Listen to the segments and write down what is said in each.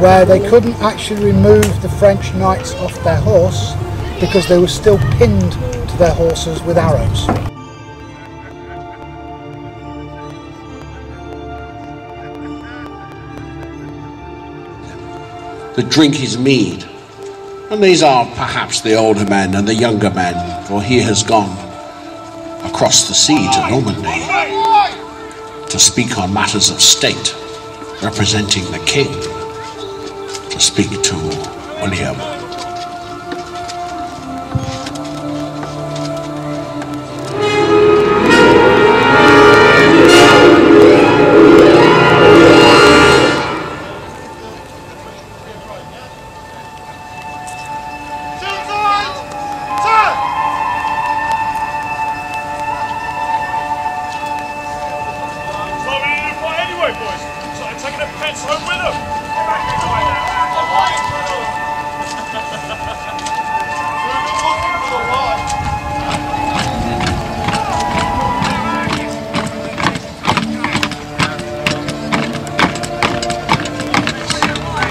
where they couldn't actually remove the French knights off their horse because they were still pinned to their horses with arrows. The drink is mead. And these are perhaps the older men and the younger men, for he has gone across the sea to Normandy to speak on matters of state, representing the king, speak to William.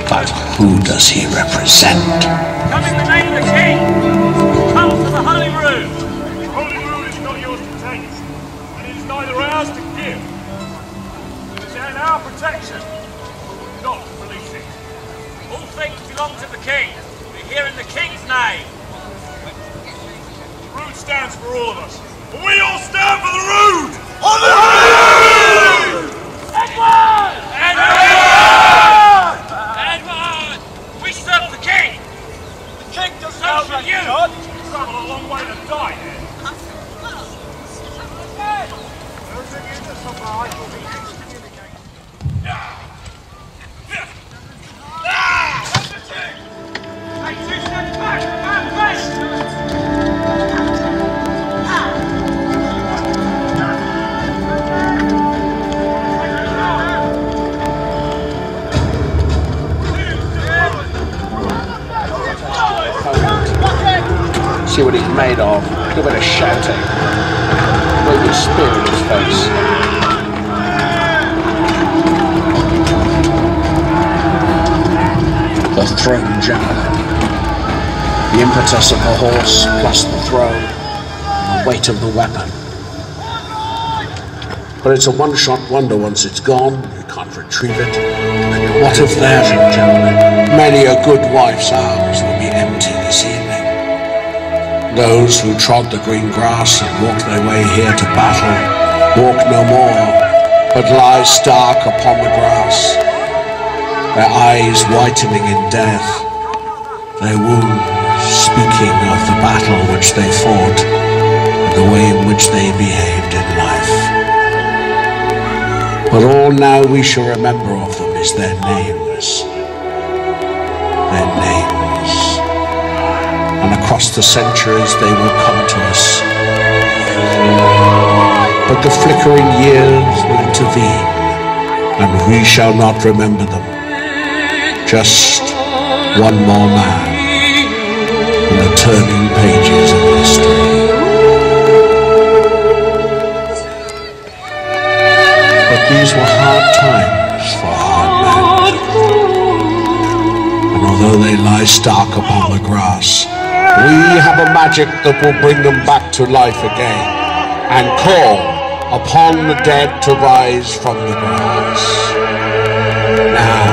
But who does he represent? Come in the name of the king. Come to the holy rood. The holy rood is not yours to take, and it is neither ours to give. It is in our protection, not to release it. All things belong to the king. We're here in the king's name. The rood stands for all of us, and we all stand for the rood! On the rood! Edward! Edward! Edward! We serve the king. The king doesn't So know should that you. God. You travel a long way to die here. Everything in this of life will be excommunicated. Hey, two steps back. Back, back. See what he's made of. Give it a shouting. Wave his spear in his face. The thrown javelin. The impetus of the horse plus the throw and the weight of the weapon. But it's a one-shot wonder once it's gone. You can't retrieve it. What of their javelin? Many a good wife's arms will be empty this evening. Those who trod the green grass and walked their way here to battle walk no more, but lie stark upon the grass, their eyes whitening in death, their wounds speaking of the battle which they fought and the way in which they behaved in life. But all now we shall remember of them is their names. Their names and across the centuries they will come to us. But the flickering years will intervene, and we shall not remember them. Just one more man the turning pages of history. But these were hard times for hard men. And although they lie stark upon the grass, we have a magic that will bring them back to life again and call upon the dead to rise from the grass. Now,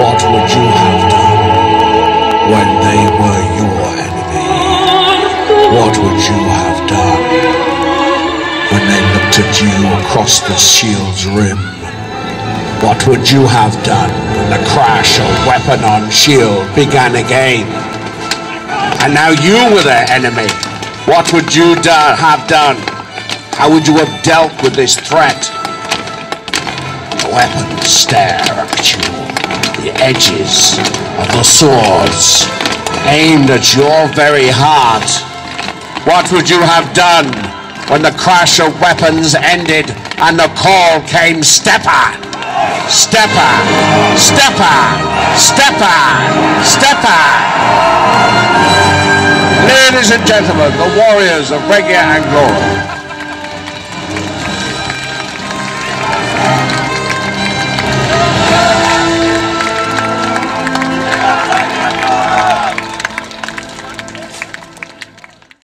what would you have were your enemy? What would you have done when they looked at you across the shield's rim? What would you have done when the crash of weapon on shield began again? And now you were their enemy. What would you do, have done? How would you have dealt with this threat? The weapons stare at you. The edges of the swords aimed at your very heart. What would you have done when the crash of weapons ended and the call came stepper? Stepper! Stepper! Stepper! Stepper! Ladies and gentlemen, the warriors of Regia Anglorum.